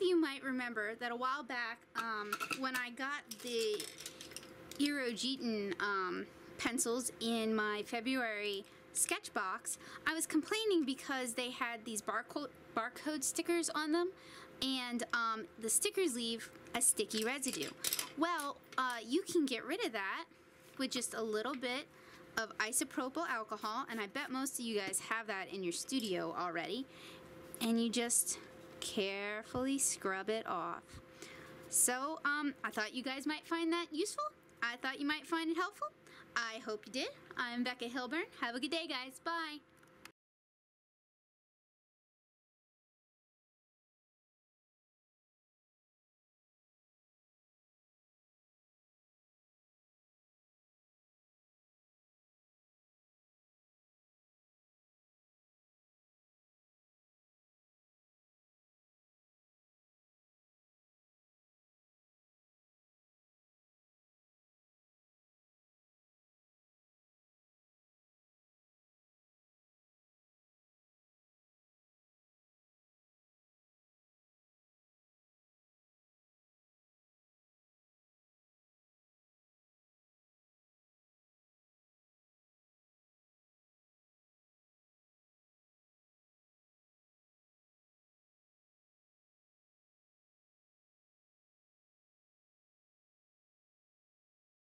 you might remember that a while back um, when I got the Eero um, pencils in my February sketch box, I was complaining because they had these barcode, barcode stickers on them and um, the stickers leave a sticky residue. Well, uh, you can get rid of that with just a little bit of isopropyl alcohol, and I bet most of you guys have that in your studio already, and you just carefully scrub it off. So, um, I thought you guys might find that useful. I thought you might find it helpful. I hope you did. I'm Becca Hillburn. Have a good day, guys. Bye.